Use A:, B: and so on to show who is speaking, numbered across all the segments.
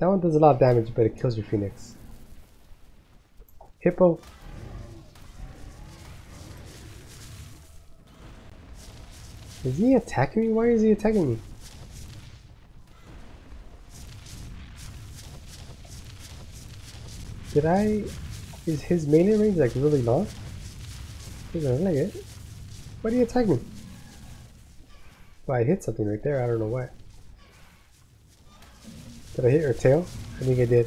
A: That one does a lot of damage, but it kills your phoenix. Hippo. Is he attacking me? Why is he attacking me? Did I... Is his melee range like really long? Doesn't like it. Why did he attack me? Well, I hit something right there. I don't know what. Did I hit her tail? I think I did.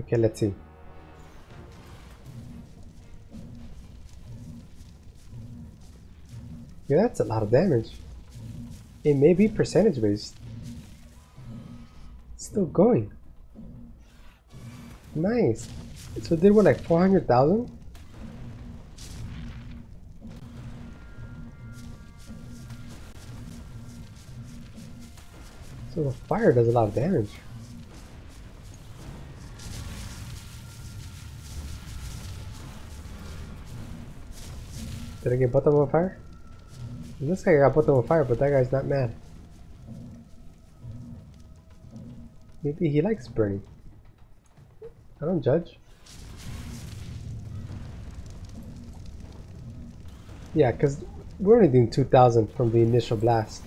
A: Okay, let's see. Yeah, that's a lot of damage. It may be percentage based. Still going. Nice. So did what, like 400,000? So the fire does a lot of damage. Did I get both of them on fire? It looks like I got both of them on fire, but that guy's not mad. Maybe he likes burning. I don't judge. Yeah, because we're only doing 2,000 from the initial blast.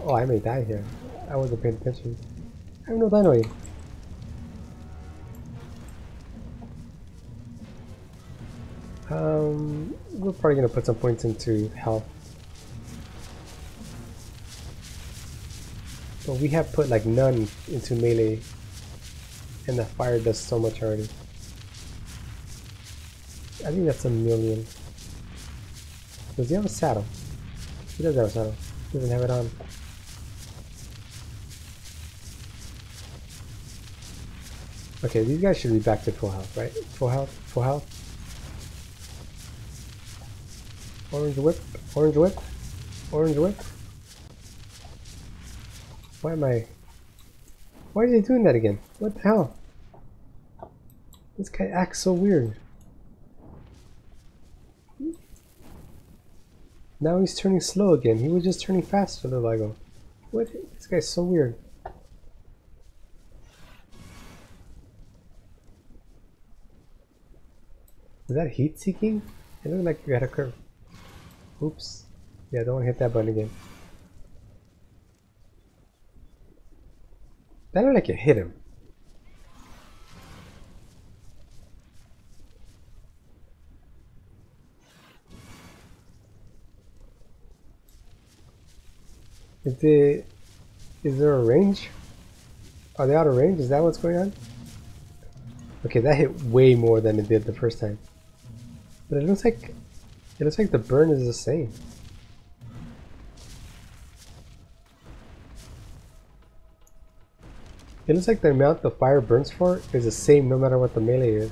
A: Oh, I may die here. I wasn't paying attention. I no dynamite. Um, we're probably gonna put some points into health. But we have put like none into melee and the fire does so much already. I think that's a million. Does he have a saddle? He does have a saddle. He doesn't have it on. Okay, these guys should be back to full health, right? Full health, full health. Orange whip, orange whip, orange whip. Why am I... Why are they doing that again? What the hell? This guy acts so weird. Now he's turning slow again. He was just turning fast a little ago. What? This guy's so weird. Is that heat seeking? It looked like you had a curve. Oops. Yeah, don't hit that button again. That looked like it hit him. Is the is there a range? Are they out of range? Is that what's going on? Okay, that hit way more than it did the first time. But it looks like it looks like the burn is the same. It looks like the amount the fire burns for is the same no matter what the melee is.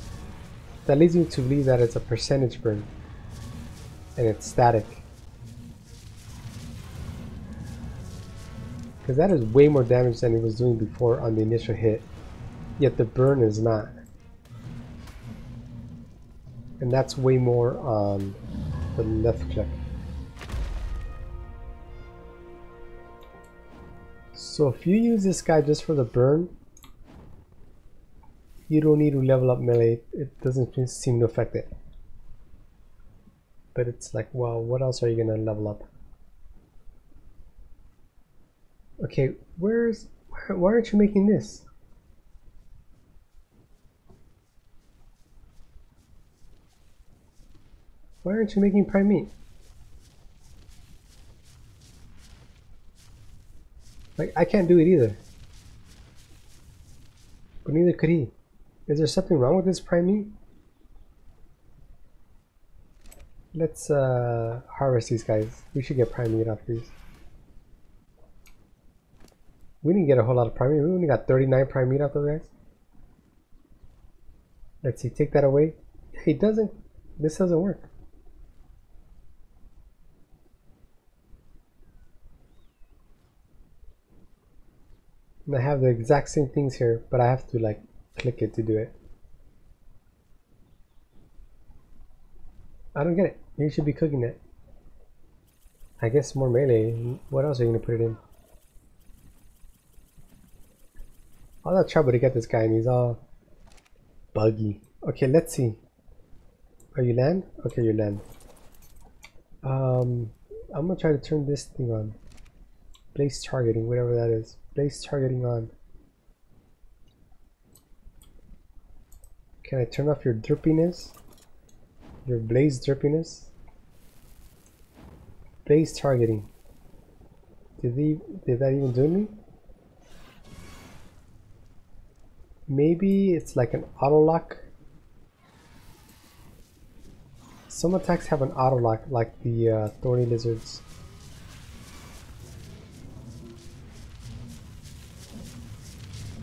A: That leads me to believe that it's a percentage burn. And it's static. Because that is way more damage than it was doing before on the initial hit. Yet the burn is not. And that's way more on the left click. So if you use this guy just for the burn, you don't need to level up melee. It doesn't seem to affect it. But it's like, well, what else are you gonna level up? Okay, where's why aren't you making this? Why aren't you making prime meat? Like, I can't do it either. But neither could he. Is there something wrong with this prime meat? Let's uh, harvest these guys. We should get prime meat off these. We didn't get a whole lot of prime meat. We only got 39 prime meat off those guys. Let's see, take that away. It doesn't, this doesn't work. And I have the exact same things here, but I have to like click it to do it. I don't get it. You should be cooking it. I guess more melee. What else are you gonna put it in? All that trouble to get this guy and he's all buggy. Okay, let's see. Are you land? Okay, you land. Um, I'm gonna try to turn this thing on. Blaze targeting, whatever that is. Blaze targeting on. Can I turn off your drippiness? Your blaze drippiness? Blaze targeting. Did he did that even do me? Maybe it's like an auto lock. Some attacks have an auto lock like the uh, thorny lizards.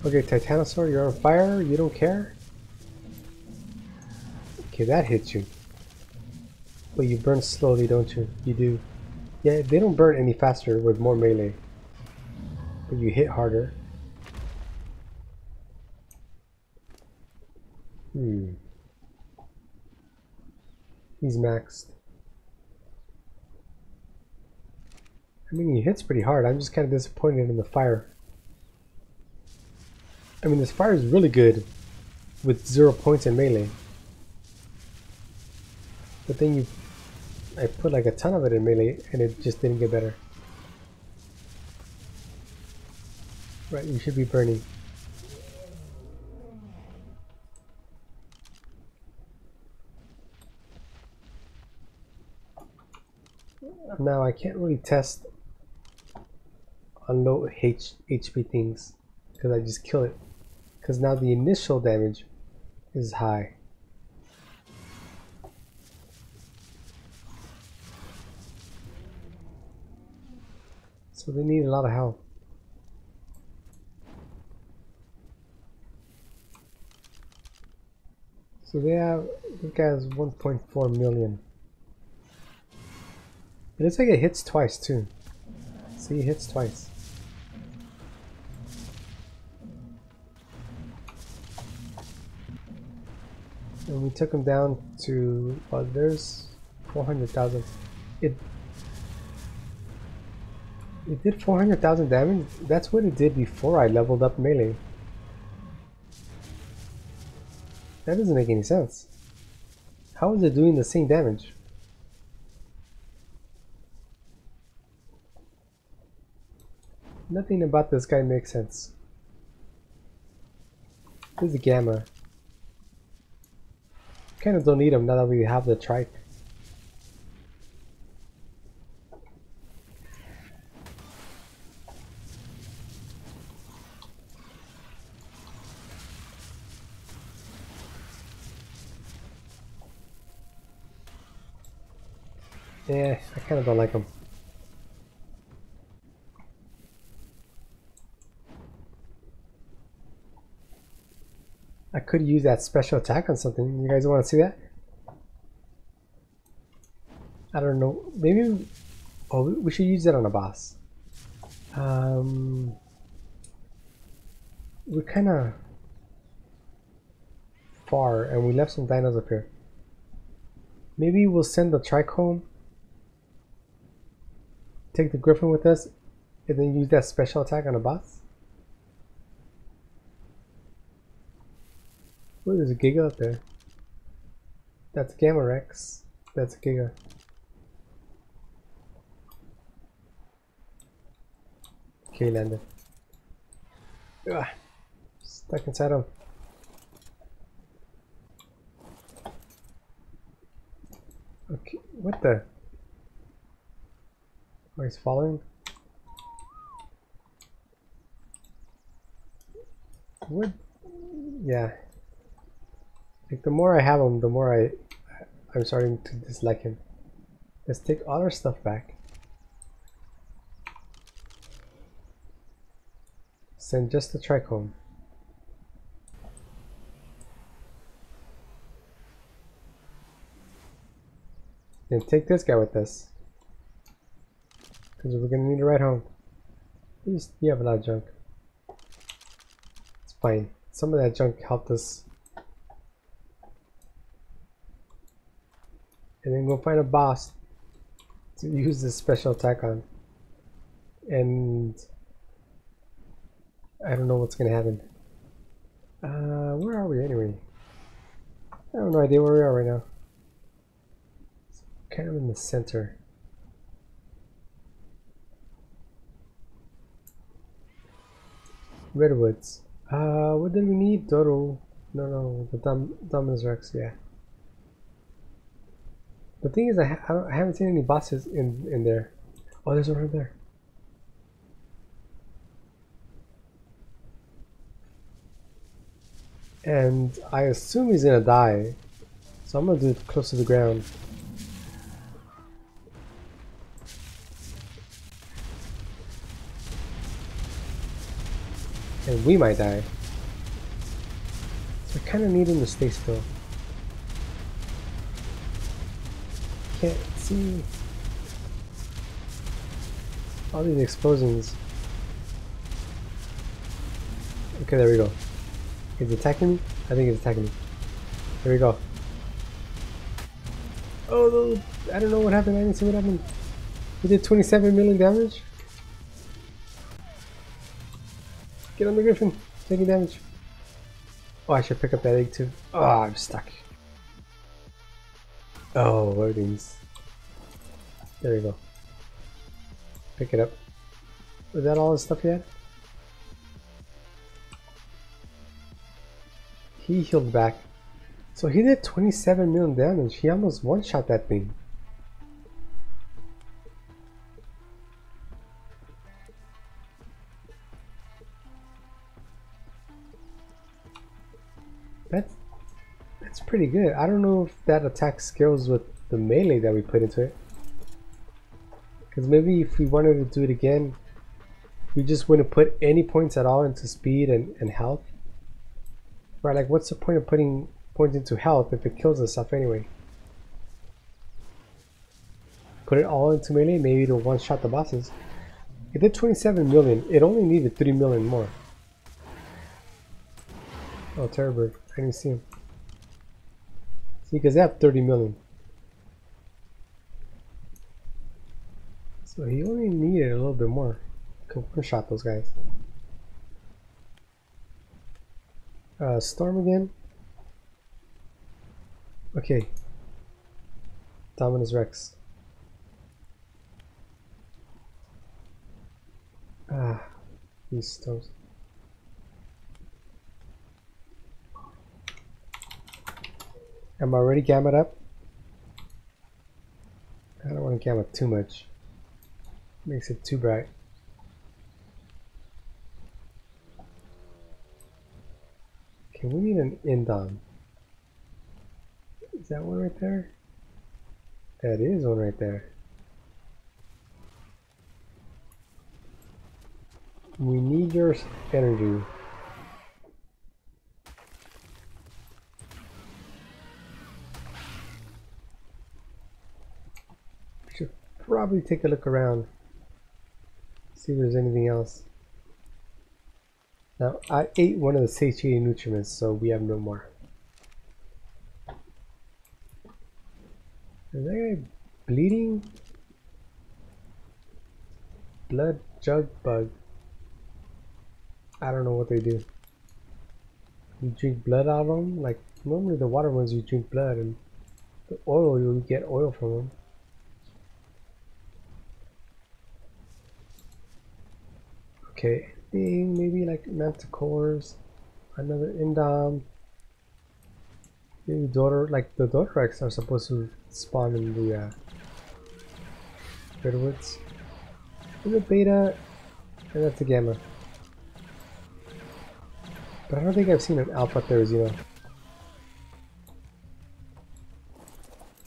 A: Okay, Titanosaur, you're on fire, you don't care? Okay, that hits you. But you burn slowly, don't you? You do. Yeah, they don't burn any faster with more melee. But you hit harder. Hmm. He's maxed. I mean, he hits pretty hard. I'm just kind of disappointed in the fire. I mean, this fire is really good with zero points in melee. But then you, I put like a ton of it in melee and it just didn't get better. Right, you should be burning. Now I can't really test on low H HP things because I just kill it. Because now the initial damage is high. So they need a lot of help. So they have, this guy has 1.4 million. It looks like it hits twice too. See, it hits twice. We took him down to, well, there's 400,000. It it did 400,000 damage? That's what it did before I leveled up melee. That doesn't make any sense. How is it doing the same damage? Nothing about this guy makes sense. This is Gamma. Kinda don't need them now that we have the trike. Yeah, I kind of don't like them. Could use that special attack on something. You guys want to see that? I don't know. Maybe. Oh, we should use that on a boss. Um, we're kind of far, and we left some dinos up here. Maybe we'll send the trike home take the griffin with us and then use that special attack on a boss? Oh, there's a Giga up there. That's Gamma Rex. That's a Giga. Okay, landed. Ugh. Stuck inside him. Okay, what the? Oh, he's following? What? Yeah. Like the more I have him, the more I, I'm starting to dislike him. Let's take all our stuff back. Send just the trike home. Then take this guy with us. Because we're gonna need to ride home. You have a lot of junk. It's fine. Some of that junk helped us. And then go find a boss to use this special attack on. And I don't know what's gonna happen. Uh, where are we anyway? I have no idea where we are right now. It's kind of in the center. Redwoods. Uh, what did we need? Dodo. No, no, the Dom Dominus Rex, yeah. The thing is, I, ha I haven't seen any bosses in, in there. Oh, there's one right there. And I assume he's gonna die. So I'm gonna do it close to the ground. And we might die. So I kinda need him to stay still. Can't see all these explosions. Okay, there we go. He's attacking me? I think he's attacking me. Here we go. Oh, I don't know what happened. I didn't see what happened. He did 27 million damage. Get on the griffin. Taking damage. Oh, I should pick up that egg too. Oh, I'm stuck. Oh, loadings. There we go. Pick it up. Was that all the stuff had? He healed back. So he did 27 million damage. He almost one-shot that thing. That's that's pretty good. I don't know if that attack scales with the melee that we put into it. Because maybe if we wanted to do it again, we just wouldn't put any points at all into speed and, and health. Right, like what's the point of putting points into health if it kills us anyway? Put it all into melee, maybe to one-shot the bosses. It did 27 million, it only needed 3 million more. Oh, Terrorbird, I didn't see him. See, because they have 30 million. So he only needed a little bit more. Could one-shot those guys. Uh, storm again. Okay. Dominus Rex. Ah, these storms. Am I already gamma up? I don't want to gamma too much. Makes it too bright. Okay, we need an indom. Is that one right there? That is one right there. We need your energy. Probably take a look around. See if there's anything else. Now, I ate one of the satiating nutriments, so we have no more. Is that guy bleeding? Blood jug bug. I don't know what they do. You drink blood out of them? Like, normally the water ones you drink blood and the oil, you get oil from them. Okay, thing, maybe like manticores, another indom, maybe daughter, like the Dodorex are supposed to spawn in the uh, redwoods. Is it beta? And that's a gamma. But I don't think I've seen an alpha Therizino.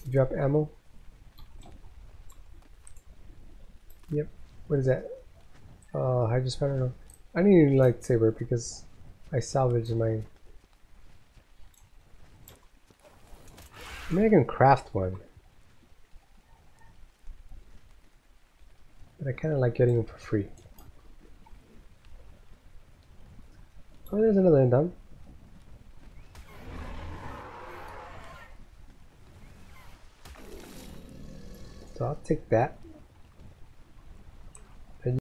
A: Drop ammo. Yep. What is that? Uh, I just found know. I need a lightsaber because I salvaged. I mean, I can craft one. But I kind of like getting them for free. Oh, there's another indom. So I'll take that.